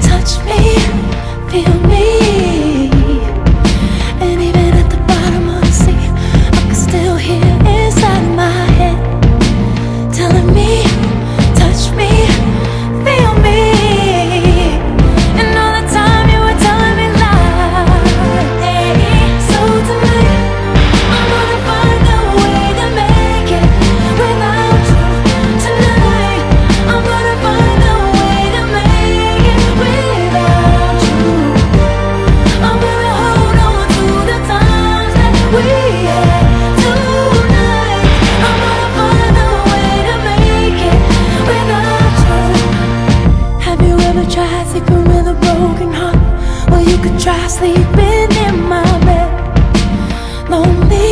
touch me, feel me. sleeping with a broken heart Well, you could try sleeping in my bed. Lonely